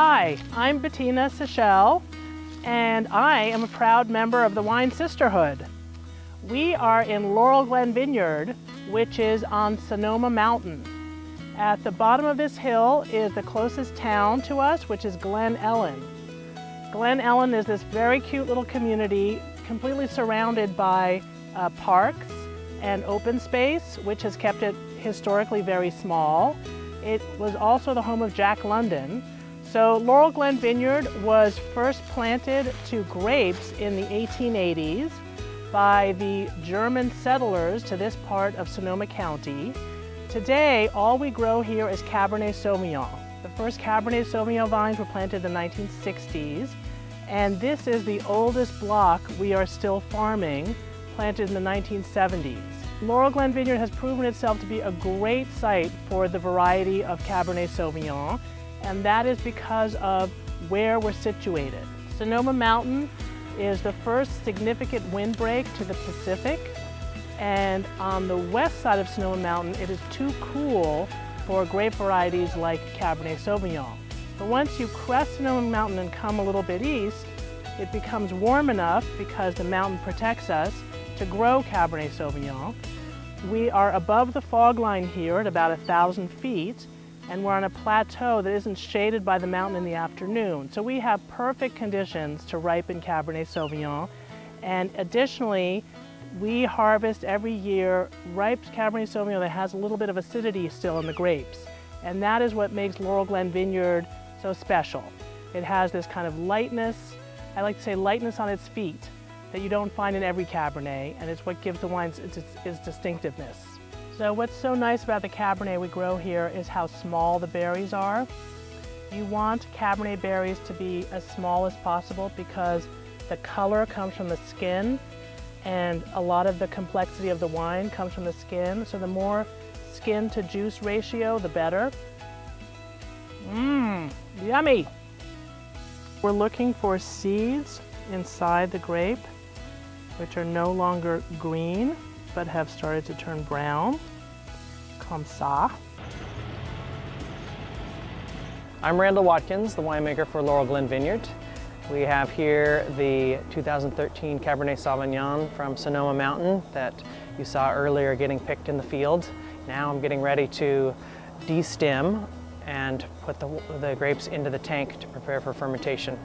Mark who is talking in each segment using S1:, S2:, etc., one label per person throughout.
S1: Hi, I'm Bettina Sichel, and I am a proud member of the Wine Sisterhood. We are in Laurel Glen Vineyard, which is on Sonoma Mountain. At the bottom of this hill is the closest town to us, which is Glen Ellen. Glen Ellen is this very cute little community completely surrounded by uh, parks and open space, which has kept it historically very small. It was also the home of Jack London. So Laurel Glen Vineyard was first planted to grapes in the 1880s by the German settlers to this part of Sonoma County. Today, all we grow here is Cabernet Sauvignon. The first Cabernet Sauvignon vines were planted in the 1960s, and this is the oldest block we are still farming, planted in the 1970s. Laurel Glen Vineyard has proven itself to be a great site for the variety of Cabernet Sauvignon, and that is because of where we're situated. Sonoma Mountain is the first significant windbreak to the Pacific, and on the west side of Sonoma Mountain, it is too cool for grape varieties like Cabernet Sauvignon. But once you crest Sonoma Mountain and come a little bit east, it becomes warm enough because the mountain protects us to grow Cabernet Sauvignon. We are above the fog line here at about a thousand feet, and we're on a plateau that isn't shaded by the mountain in the afternoon. So we have perfect conditions to ripen Cabernet Sauvignon. And additionally, we harvest every year ripe Cabernet Sauvignon that has a little bit of acidity still in the grapes. And that is what makes Laurel Glen Vineyard so special. It has this kind of lightness, I like to say lightness on its feet, that you don't find in every Cabernet, and it's what gives the wine its, its, its distinctiveness. So what's so nice about the Cabernet we grow here is how small the berries are. You want Cabernet berries to be as small as possible because the color comes from the skin and a lot of the complexity of the wine comes from the skin. So the more skin to juice ratio, the better. Mmm, yummy. We're looking for seeds inside the grape which are no longer green but have started to turn brown. Comme ça.
S2: I'm Randall Watkins, the winemaker for Laurel Glen Vineyard. We have here the 2013 Cabernet Sauvignon from Sonoma Mountain that you saw earlier getting picked in the field. Now I'm getting ready to destem and put the, the grapes into the tank to prepare for fermentation.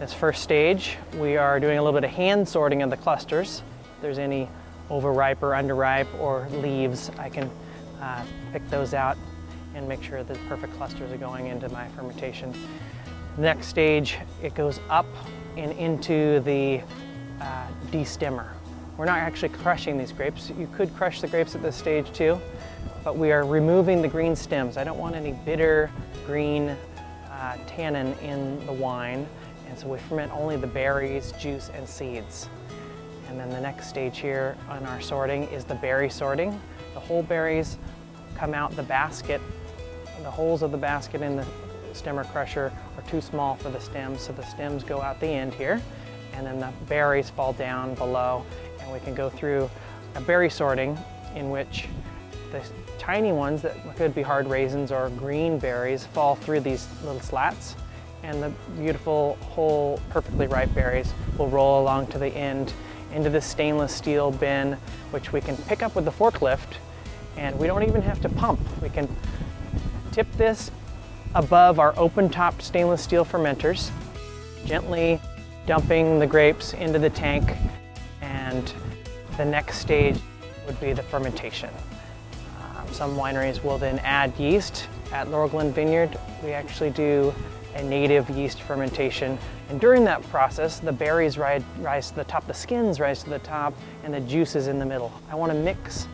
S2: This first stage, we are doing a little bit of hand sorting of the clusters. If there's any overripe or underripe or leaves, I can uh, pick those out and make sure the perfect clusters are going into my fermentation. Next stage, it goes up and into the uh, destemmer. We're not actually crushing these grapes. You could crush the grapes at this stage too, but we are removing the green stems. I don't want any bitter green uh, tannin in the wine. And so we ferment only the berries, juice, and seeds. And then the next stage here on our sorting is the berry sorting. The whole berries come out the basket. The holes of the basket in the stemmer crusher are too small for the stems, so the stems go out the end here. And then the berries fall down below, and we can go through a berry sorting in which the tiny ones that could be hard raisins or green berries fall through these little slats and the beautiful whole perfectly ripe berries will roll along to the end into the stainless steel bin which we can pick up with the forklift and we don't even have to pump. We can tip this above our open-topped stainless steel fermenters, gently dumping the grapes into the tank and the next stage would be the fermentation. Um, some wineries will then add yeast. At Laurel Glen Vineyard, we actually do a native yeast fermentation. And during that process, the berries rise, rise to the top, the skins rise to the top, and the juice is in the middle. I want to mix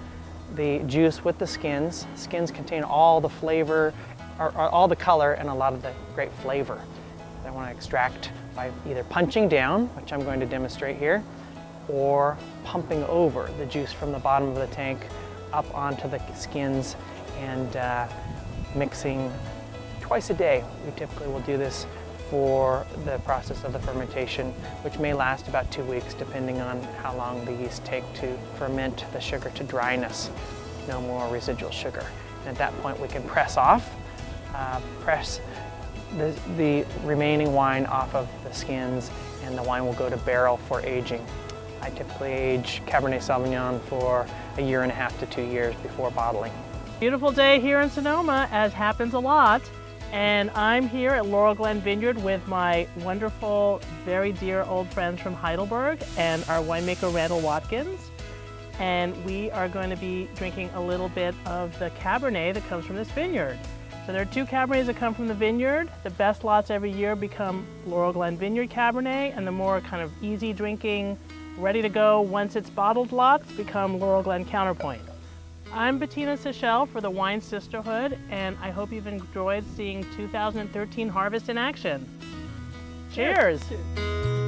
S2: the juice with the skins. Skins contain all the flavor, or, or all the color, and a lot of the great flavor. I want to extract by either punching down, which I'm going to demonstrate here, or pumping over the juice from the bottom of the tank up onto the skins and uh, mixing twice a day. We typically will do this for the process of the fermentation, which may last about two weeks depending on how long the yeast take to ferment the sugar to dryness. No more residual sugar. And at that point we can press off, uh, press the, the remaining wine off of the skins and the wine will go to barrel for aging. I typically age Cabernet Sauvignon for a year and a half to two years before bottling.
S1: Beautiful day here in Sonoma, as happens a lot. And I'm here at Laurel Glen Vineyard with my wonderful, very dear old friends from Heidelberg and our winemaker Randall Watkins. And we are going to be drinking a little bit of the Cabernet that comes from this vineyard. So there are two Cabernets that come from the vineyard. The best lots every year become Laurel Glen Vineyard Cabernet, and the more kind of easy drinking, ready to go once it's bottled lots become Laurel Glen Counterpoint. I'm Bettina Sichel for the Wine Sisterhood, and I hope you've enjoyed seeing 2013 Harvest in action. Cheers. Cheers.